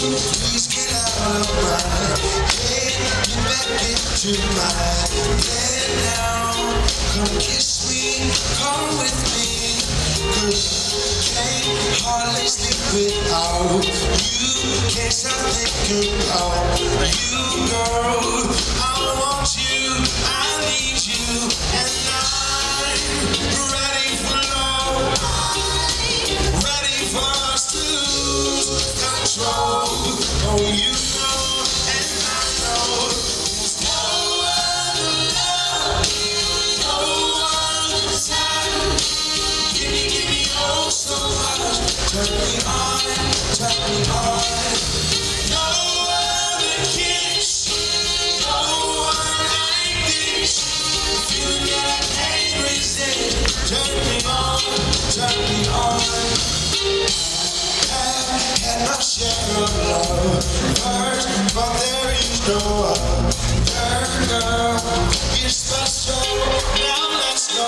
please get out of my head. Get back into my bed now. Come kiss me, come with me. Cause can't hardly sleep without you. Can't stop thinking about you, I've had my share of love first, but there is no other girl. You're special, now let's go.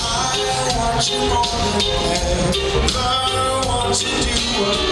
I want you more than ever.